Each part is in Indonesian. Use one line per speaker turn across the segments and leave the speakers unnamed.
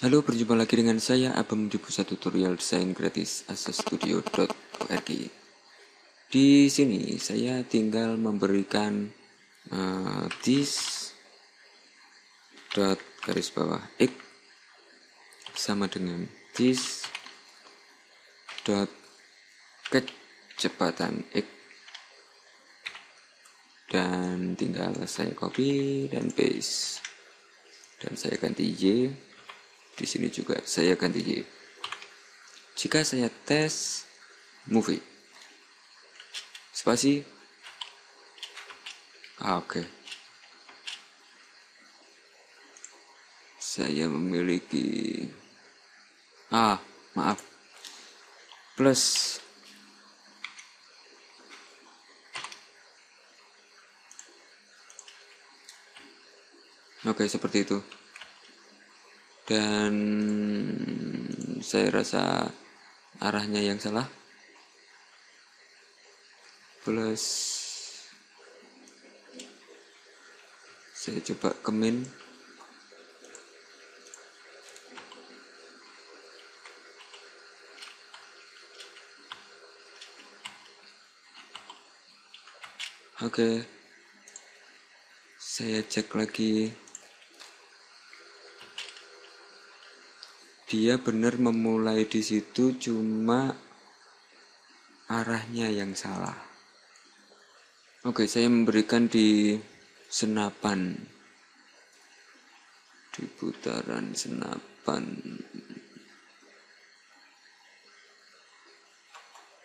Halo, berjumpa lagi dengan saya Abang di pusat tutorial desain gratis asastudio.org. Di sini saya tinggal memberikan uh, this dot garis bawah x sama dengan this dot kecepatan x. Dan tinggal saya copy dan paste. Dan saya ganti y di sini juga. Saya ganti y jika saya tes movie. Spasi. Ah, oke. Okay. saya memiliki ah maaf. Plus. Oke, seperti itu. Dan saya rasa arahnya yang salah. Plus saya coba kemin. Oke. Saya cek lagi. Dia benar memulai di situ cuma arahnya yang salah. Oke saya memberikan di senapan. Di putaran senapan.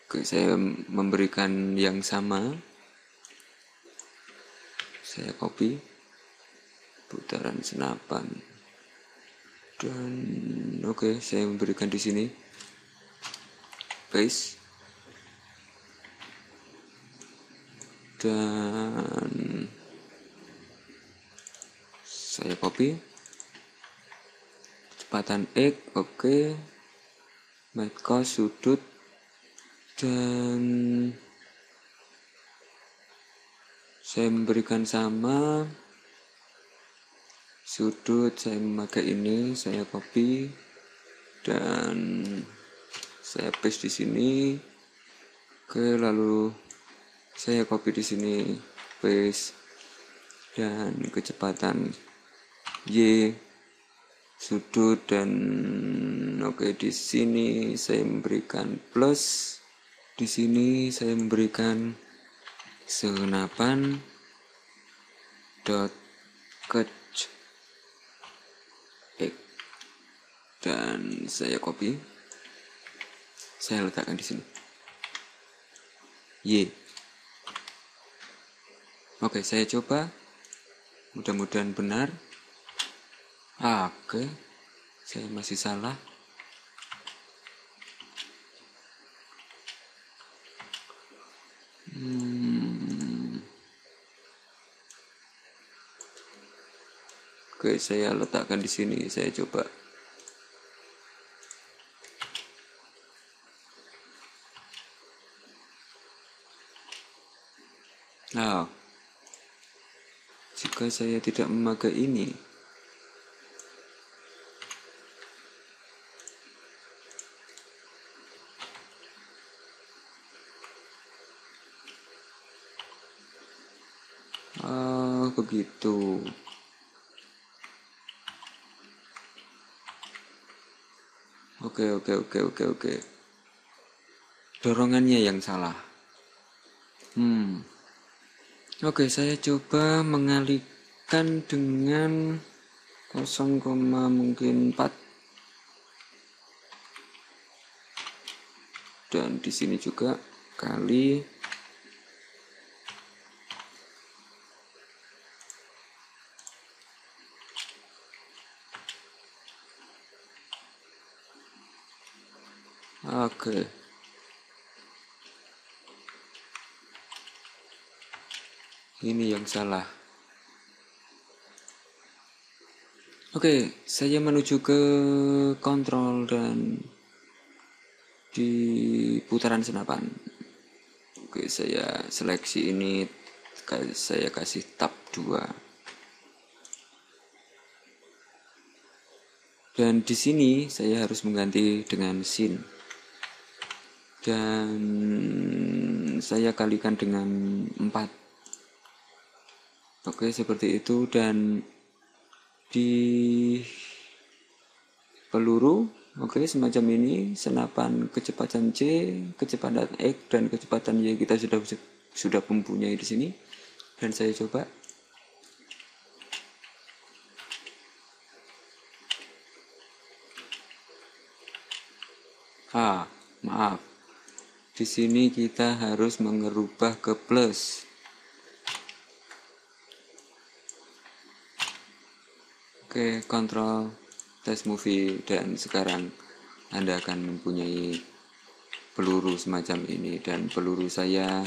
Oke saya memberikan yang sama. Saya copy. Putaran senapan dan oke okay, saya memberikan di sini. Paste dan saya copy. Kecepatan X oke. Okay. sudut. Dan saya memberikan sama sudut saya memakai ini saya copy dan saya paste di sini. Oke lalu saya copy di sini paste dan kecepatan y. Sudut dan oke di sini saya memberikan plus di sini saya memberikan senapan dot cut dan saya copy. Saya letakkan di sini. Y. Oke saya coba. Mudah-mudahan benar. Oke saya masih salah. Hmm. oke saya letakkan di sini. Saya coba Nah, jika saya tidak memakai ini, Ah, begitu. Oke, oke, oke, oke, oke. Dorongannya yang salah. Hmm. Oke, saya coba mengalihkan dengan 0, mungkin 4 dan di sini juga kali Oke. Okay. Ini yang salah. Oke saya menuju ke kontrol dan di putaran senapan. Oke saya seleksi ini saya kasih tab 2 dan di sini saya harus mengganti dengan sin. Dan saya kalikan dengan 4 oke seperti itu dan di peluru oke semacam ini senapan kecepatan C kecepatan X dan kecepatan Y kita sudah sudah mempunyai di sini dan saya coba Ah, maaf. Di sini kita harus mengerubah ke plus. Oke, kontrol tes movie dan sekarang Anda akan mempunyai peluru semacam ini dan peluru saya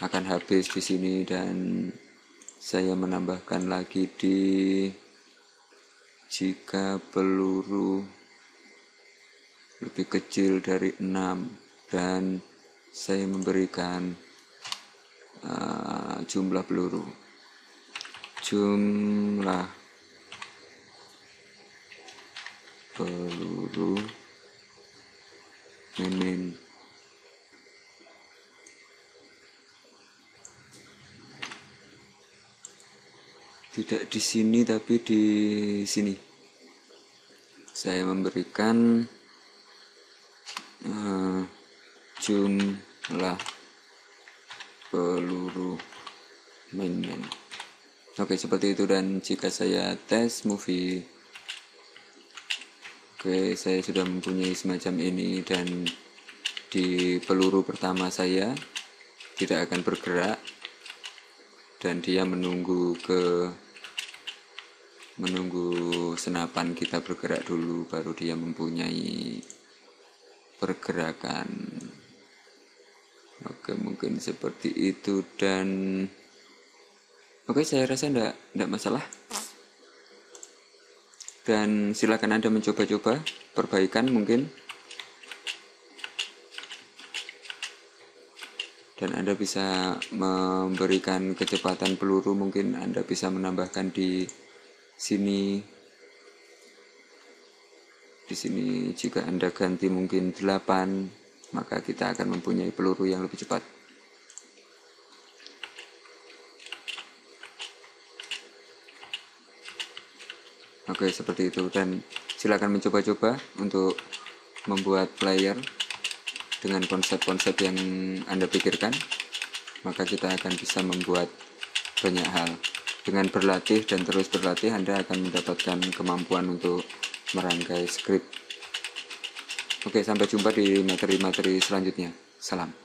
akan habis di sini dan saya menambahkan lagi di jika peluru lebih kecil dari 6 dan saya memberikan uh, jumlah peluru. Jumlah peluru. Minim tidak di sini tapi di sini. Saya memberikan uh, jumlah peluru main-main oke seperti itu. Dan jika saya tes movie oke saya sudah mempunyai semacam ini dan di peluru pertama saya tidak akan bergerak dan dia menunggu ke menunggu senapan kita bergerak dulu baru dia mempunyai pergerakan. Oke mungkin seperti itu dan oke saya rasa tidak tidak masalah dan silakan anda mencoba-coba perbaikan mungkin. Dan anda bisa memberikan kecepatan peluru mungkin. Anda bisa menambahkan di sini. Di sini jika Anda ganti mungkin 8, maka kita akan mempunyai peluru yang lebih cepat. Oke, seperti itu dan silakan mencoba-coba untuk membuat player dengan konsep-konsep yang Anda pikirkan, maka kita akan bisa membuat banyak hal. Dengan berlatih dan terus berlatih, Anda akan mendapatkan kemampuan untuk merangkai skrip. Oke, sampai jumpa di materi-materi selanjutnya. Salam.